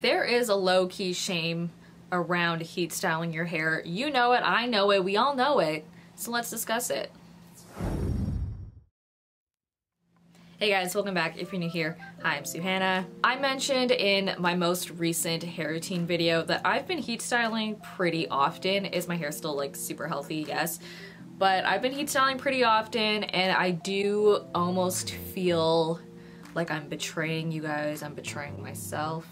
There is a low-key shame around heat styling your hair. You know it, I know it, we all know it. So let's discuss it. Hey guys, welcome back. If you're new here, hi, I'm Suhanna. I mentioned in my most recent hair routine video that I've been heat styling pretty often. Is my hair still like super healthy? Yes. But I've been heat styling pretty often and I do almost feel like I'm betraying you guys. I'm betraying myself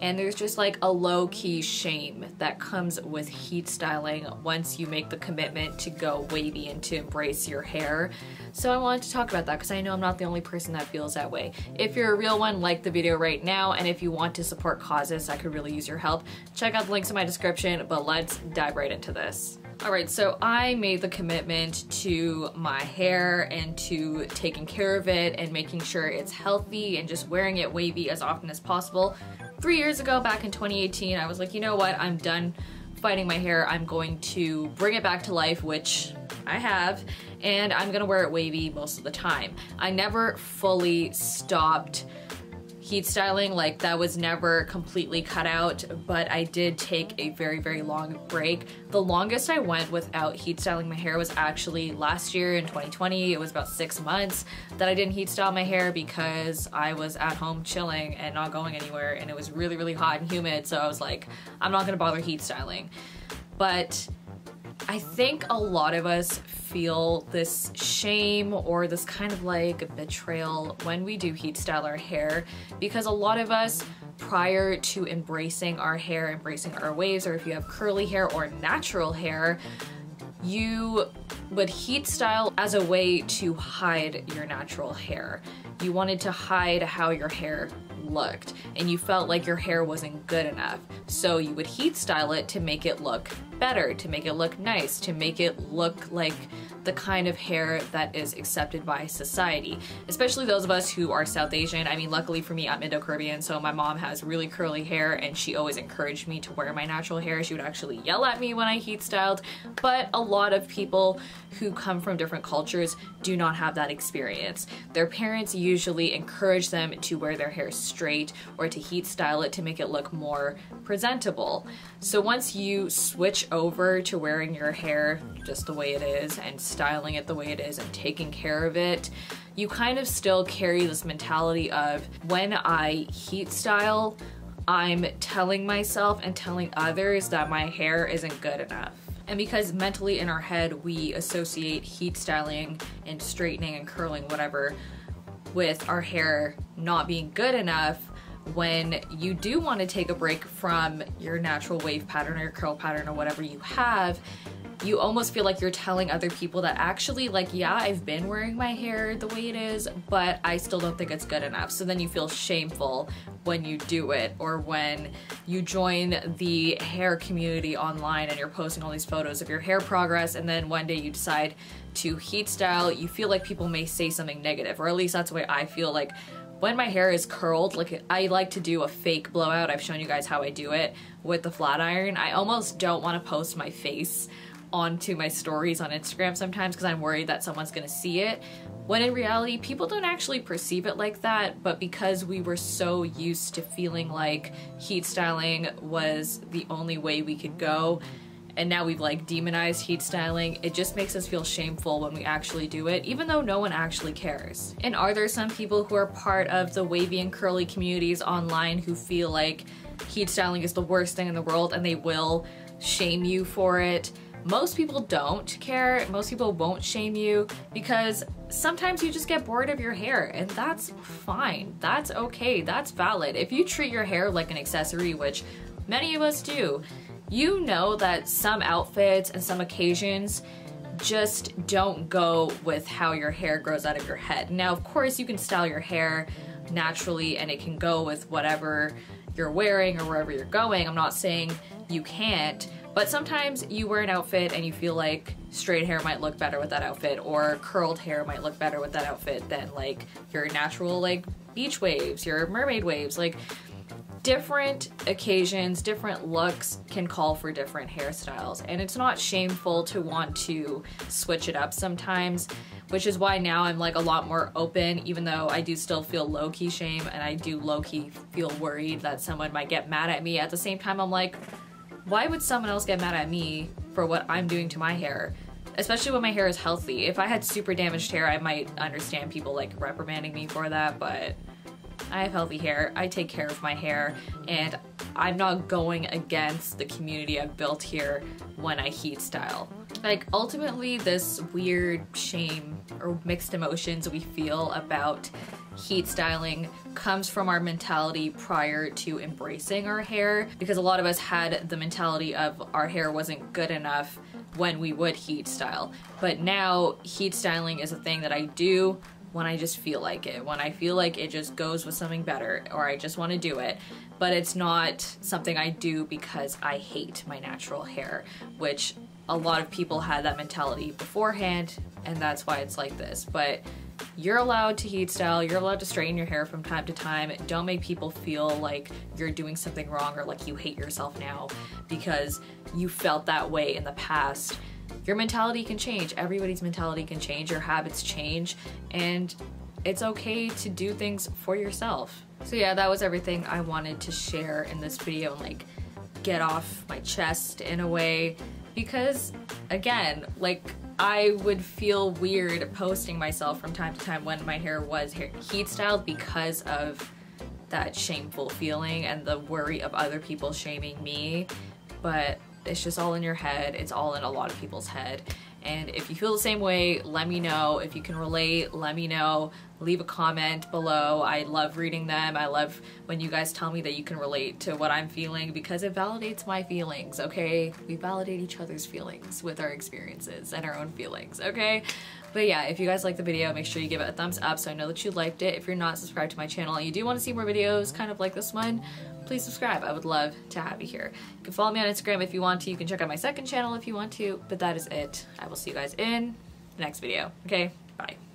and there's just like a low-key shame that comes with heat styling once you make the commitment to go wavy and to embrace your hair. So I wanted to talk about that because I know I'm not the only person that feels that way. If you're a real one, like the video right now, and if you want to support causes, I could really use your help. Check out the links in my description, but let's dive right into this. All right, so I made the commitment to my hair and to taking care of it and making sure it's healthy and just wearing it wavy as often as possible three years ago, back in 2018, I was like, you know what, I'm done fighting my hair. I'm going to bring it back to life, which I have, and I'm gonna wear it wavy most of the time. I never fully stopped heat styling like that was never completely cut out but I did take a very very long break. The longest I went without heat styling my hair was actually last year in 2020 it was about six months that I didn't heat style my hair because I was at home chilling and not going anywhere and it was really really hot and humid so I was like I'm not gonna bother heat styling. But I think a lot of us feel this shame or this kind of like betrayal when we do heat style our hair because a lot of us prior to embracing our hair, embracing our waves, or if you have curly hair or natural hair, you would heat style as a way to hide your natural hair. You wanted to hide how your hair looked and you felt like your hair wasn't good enough. So you would heat style it to make it look better, to make it look nice, to make it look like the kind of hair that is accepted by society, especially those of us who are South Asian. I mean, luckily for me, I'm Indo-Caribbean, so my mom has really curly hair and she always encouraged me to wear my natural hair. She would actually yell at me when I heat styled, but a lot of people who come from different cultures do not have that experience. Their parents usually encourage them to wear their hair straight or to heat style it to make it look more presentable. So once you switch over to wearing your hair just the way it is and styling it the way it is and taking care of it, you kind of still carry this mentality of when I heat style, I'm telling myself and telling others that my hair isn't good enough. And because mentally in our head we associate heat styling and straightening and curling, whatever, with our hair not being good enough, when you do want to take a break from your natural wave pattern or your curl pattern or whatever you have, you almost feel like you're telling other people that actually like yeah I've been wearing my hair the way it is but I still don't think it's good enough so then you feel shameful when you do it or when you join the hair community online and you're posting all these photos of your hair progress and then one day you decide to heat style you feel like people may say something negative or at least that's the way I feel like when my hair is curled, like I like to do a fake blowout. I've shown you guys how I do it with the flat iron. I almost don't want to post my face onto my stories on Instagram sometimes because I'm worried that someone's gonna see it. When in reality, people don't actually perceive it like that, but because we were so used to feeling like heat styling was the only way we could go, and now we've like demonized heat styling, it just makes us feel shameful when we actually do it, even though no one actually cares. And are there some people who are part of the wavy and curly communities online who feel like heat styling is the worst thing in the world and they will shame you for it? Most people don't care, most people won't shame you because sometimes you just get bored of your hair and that's fine. That's okay, that's valid. If you treat your hair like an accessory, which many of us do, you know that some outfits and some occasions just don't go with how your hair grows out of your head. Now, of course, you can style your hair naturally and it can go with whatever you're wearing or wherever you're going. I'm not saying you can't, but sometimes you wear an outfit and you feel like straight hair might look better with that outfit or curled hair might look better with that outfit than like your natural like beach waves, your mermaid waves. Like different occasions, different looks can call for different hairstyles and it's not shameful to want to switch it up sometimes. which is why now I'm like a lot more open, even though I do still feel low key shame and I do low key feel worried that someone might get mad at me. At the same time, I'm like, why would someone else get mad at me for what I'm doing to my hair? Especially when my hair is healthy. If I had super damaged hair, I might understand people like reprimanding me for that, but I have healthy hair. I take care of my hair and I'm not going against the community I've built here when I heat style. Like ultimately this weird shame or mixed emotions we feel about heat styling comes from our mentality prior to embracing our hair because a lot of us had the mentality of our hair wasn't good enough when we would heat style. But now heat styling is a thing that I do when I just feel like it, when I feel like it just goes with something better or I just want to do it. But it's not something I do because I hate my natural hair, which a lot of people had that mentality beforehand and that's why it's like this. But you're allowed to heat style, you're allowed to straighten your hair from time to time. Don't make people feel like you're doing something wrong or like you hate yourself now because you felt that way in the past your mentality can change. Everybody's mentality can change. Your habits change. And it's okay to do things for yourself. So yeah, that was everything I wanted to share in this video and like get off my chest in a way because again, like I would feel weird posting myself from time to time when my hair was heat styled because of that shameful feeling and the worry of other people shaming me. But it's just all in your head. It's all in a lot of people's head. And if you feel the same way, let me know. If you can relate, let me know. Leave a comment below. I love reading them. I love when you guys tell me that you can relate to what I'm feeling because it validates my feelings, okay? We validate each other's feelings with our experiences and our own feelings, okay? But yeah, if you guys like the video, make sure you give it a thumbs up so I know that you liked it. If you're not subscribed to my channel and you do want to see more videos kind of like this one, please subscribe. I would love to have you here. You can follow me on Instagram if you want to. You can check out my second channel if you want to. But that is it. I will see you guys in the next video. Okay, bye.